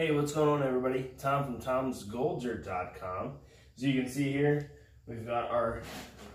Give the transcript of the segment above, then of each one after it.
Hey, what's going on everybody? Tom from tomsgolddirt.com. As you can see here, we've got our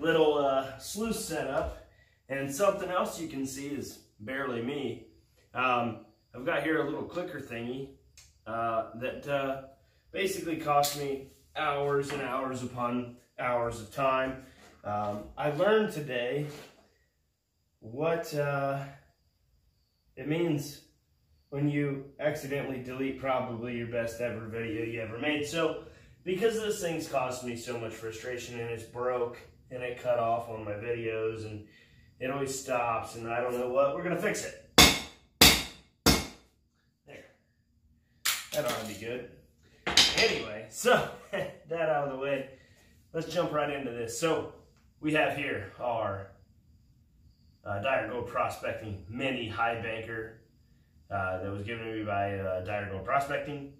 little uh, sluice set up. And something else you can see is barely me. Um, I've got here a little clicker thingy uh, that uh, basically cost me hours and hours upon hours of time. Um, I learned today what uh, it means when you accidentally delete probably your best ever video you ever made. So because this thing's caused me so much frustration and it's broke and it cut off on my videos and it always stops and I don't know what, we're gonna fix it. There. That ought to be good. Anyway, so that out of the way, let's jump right into this. So we have here our uh, Dire Gold Prospecting Mini High Banker uh, that was given to me by uh, Gold Prospecting.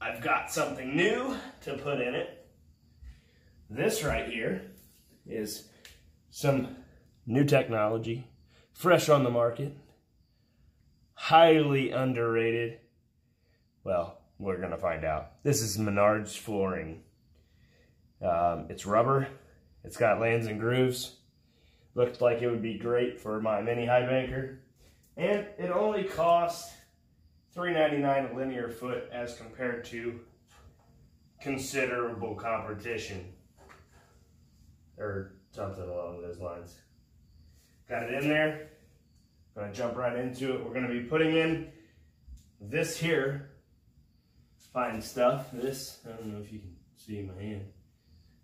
I've got something new to put in it. This right here is some new technology, fresh on the market, highly underrated. Well, we're going to find out. This is Menards flooring. Um, it's rubber. It's got lands and grooves. Looked like it would be great for my mini high banker. And it only costs $3.99 a linear foot as compared to considerable competition or something along those lines. Got it in there. Gonna jump right into it. We're gonna be putting in this here fine stuff. This, I don't know if you can see my hand.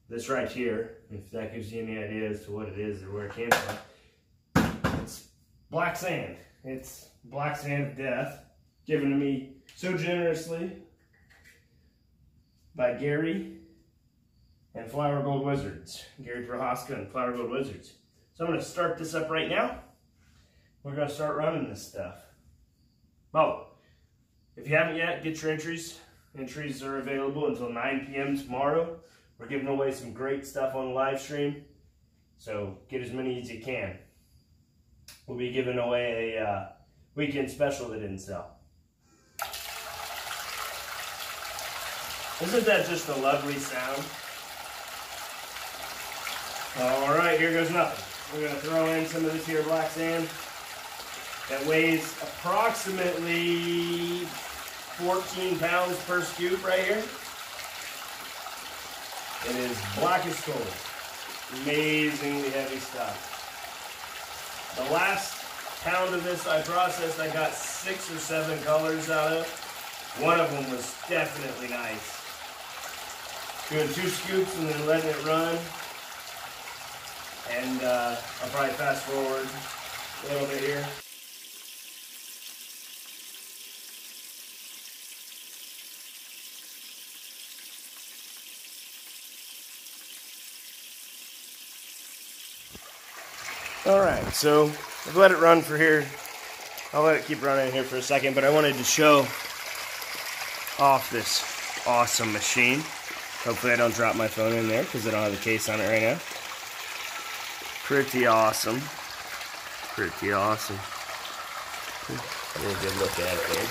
This right here, if that gives you any idea as to what it is or where it came from. It's black sand. It's Black Sand of Death, given to me so generously by Gary and Flour Gold Wizards. Gary Prohaska and Flour Gold Wizards. So I'm going to start this up right now. We're going to start running this stuff. Oh, if you haven't yet, get your entries. Entries are available until 9 p.m. tomorrow. We're giving away some great stuff on the live stream. So get as many as you can we'll be giving away a uh, weekend special that didn't sell. Isn't that just a lovely sound? All right, here goes nothing. We're gonna throw in some of this here black sand that weighs approximately 14 pounds per scoop right here. It is black as coal. Amazingly heavy stuff. The last pound of this I processed, I got six or seven colors out of. One of them was definitely nice. Doing two scoops and then letting it run. And uh, I'll probably fast forward a little bit here. All right, so I've let it run for here. I'll let it keep running here for a second, but I wanted to show off this awesome machine. Hopefully I don't drop my phone in there because I don't have the case on it right now. Pretty awesome. Pretty awesome. Really good look at it.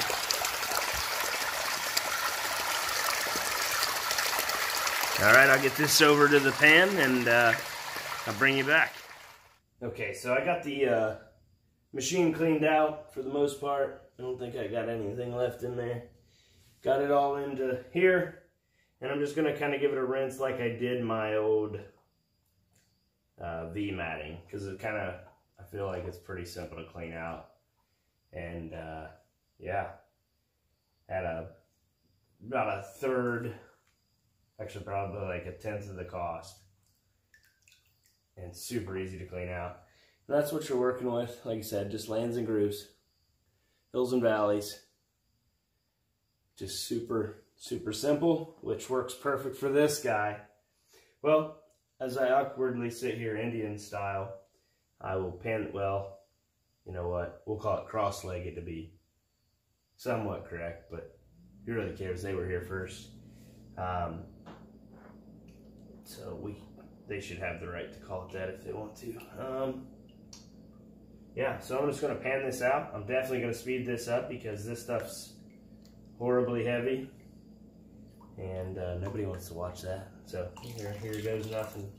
All right, I'll get this over to the pan and uh, I'll bring you back. Okay, so I got the uh, machine cleaned out for the most part. I don't think I got anything left in there. Got it all into here. And I'm just going to kind of give it a rinse like I did my old uh, V matting. Because it kind of, I feel like it's pretty simple to clean out. And uh, yeah, at a, about a third, actually probably like a tenth of the cost and super easy to clean out. And that's what you're working with. Like I said, just lands and grooves, hills and valleys. Just super, super simple, which works perfect for this guy. Well, as I awkwardly sit here Indian style, I will pin, well, you know what, we'll call it cross-legged to be somewhat correct, but who really cares? They were here first. Um, so we they should have the right to call it that if they want to. Um, yeah, so I'm just going to pan this out. I'm definitely going to speed this up because this stuff's horribly heavy. And uh, nobody wants to watch that. So here, here goes nothing.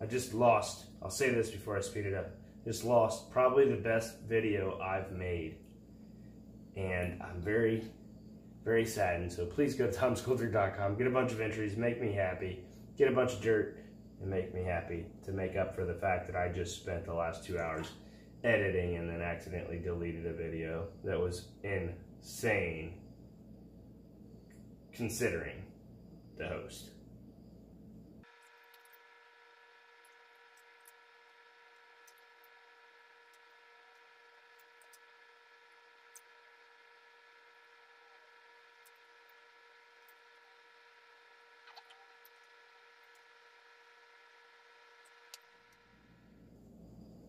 I just lost, I'll say this before I speed it up, just lost probably the best video I've made. And I'm very, very saddened. So please go to tomsgolddirt.com, get a bunch of entries, make me happy, get a bunch of dirt, and make me happy to make up for the fact that I just spent the last two hours editing and then accidentally deleted a video that was insane considering the host.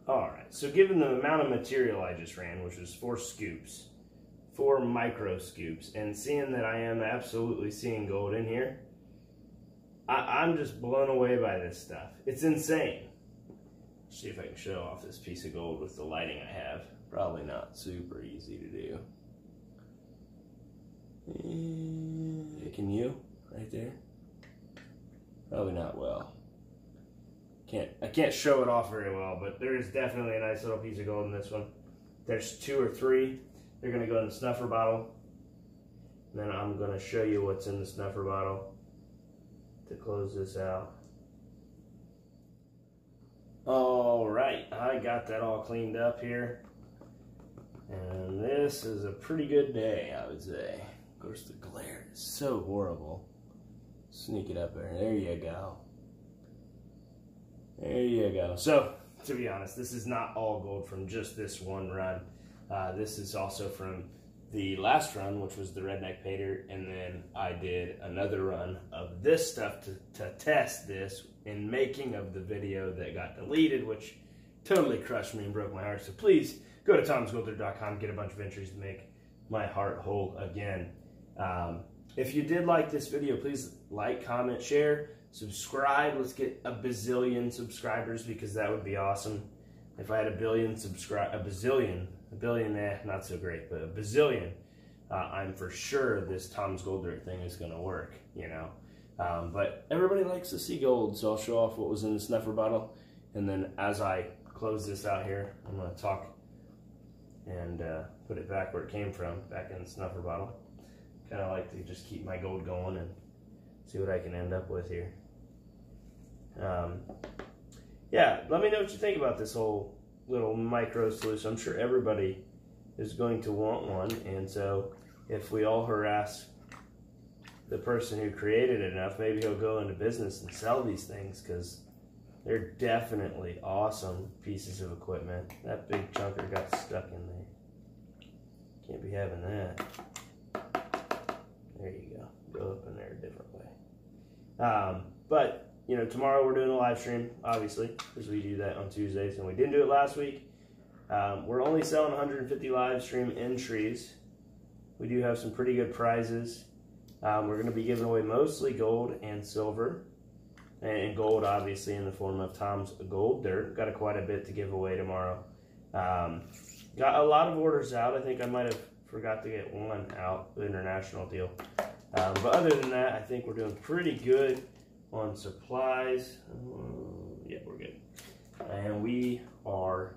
All right, so given the amount of material I just ran, which was four scoops, four micro scoops, and seeing that I am absolutely seeing gold in here, I, am just blown away by this stuff. It's insane. Let's see if I can show off this piece of gold with the lighting I have. Probably not super easy to do. Can you? Right there? Probably not well can't I can't show it off very well, but there is definitely a nice little piece of gold in this one. There's two or three. They're gonna go in the snuffer bottle. And then I'm gonna show you what's in the snuffer bottle to close this out. All right, I got that all cleaned up here. And this is a pretty good day, I would say. Of course, the glare is so horrible. Sneak it up there. There you go. There you go. So, to be honest, this is not all gold from just this one run. Uh, this is also from the last run, which was the Redneck Pater, and then I did another run of this stuff to, to test this in making of the video that got deleted, which totally crushed me and broke my heart. So please go to tomsgolddirt.com, get a bunch of entries to make my heart whole again. Um, if you did like this video, please like, comment, share subscribe. Let's get a bazillion subscribers because that would be awesome. If I had a billion subscribe, a bazillion, a billion, eh, not so great, but a bazillion, uh, I'm for sure this Tom's Gold Dirt thing is going to work, you know. Um, but everybody likes to see gold, so I'll show off what was in the snuffer bottle. And then as I close this out here, I'm going to talk and uh, put it back where it came from, back in the snuffer bottle. Kind of like to just keep my gold going and see what I can end up with here. Um, yeah, let me know what you think about this whole little micro solution. I'm sure everybody is going to want one, and so if we all harass the person who created it enough, maybe he'll go into business and sell these things because they're definitely awesome pieces of equipment. That big chunker got stuck in there. Can't be having that. There you go. Go up in there a different way. Um, but you know, tomorrow we're doing a live stream, obviously, because we do that on Tuesdays, and we didn't do it last week. Um, we're only selling 150 live stream entries. We do have some pretty good prizes. Um, we're going to be giving away mostly gold and silver, and gold, obviously, in the form of Tom's Gold Dirt. Got a, quite a bit to give away tomorrow. Um, got a lot of orders out. I think I might have forgot to get one out, the international deal. Um, but other than that, I think we're doing pretty good on supplies. Uh, yeah, we're good. And we are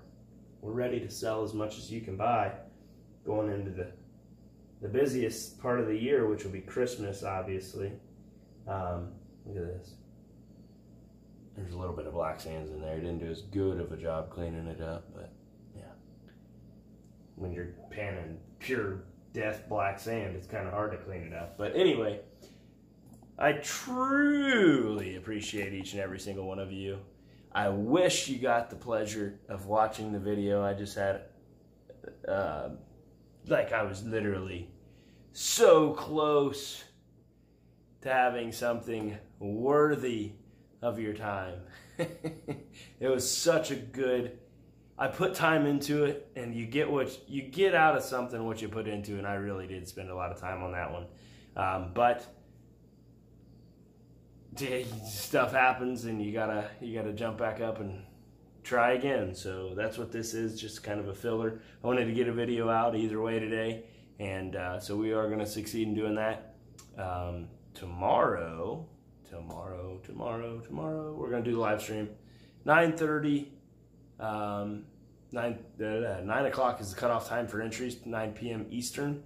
we're ready to sell as much as you can buy going into the the busiest part of the year, which will be Christmas, obviously. Um, look at this. There's a little bit of black sands in there. It didn't do as good of a job cleaning it up, but yeah. When you're panning pure death black sand, it's kind of hard to clean it up. But anyway, I truly appreciate each and every single one of you. I wish you got the pleasure of watching the video I just had. Uh, like I was literally so close to having something worthy of your time. it was such a good I put time into it and you get what you get out of something what you put into and I really did spend a lot of time on that one. Um, but stuff happens and you gotta you gotta jump back up and try again. So that's what this is, just kind of a filler. I wanted to get a video out either way today, And uh, so we are going to succeed in doing that. Um, tomorrow, tomorrow, tomorrow, tomorrow, we're going to do the live stream. 9.30, um, 9, uh, 9 o'clock is the cutoff time for entries, 9 p.m. Eastern.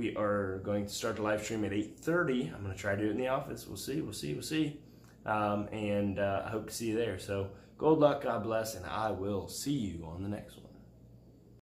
We are going to start the live stream at 8.30. I'm going to try to do it in the office. We'll see, we'll see, we'll see. Um, and uh, I hope to see you there. So, good luck, God bless, and I will see you on the next one.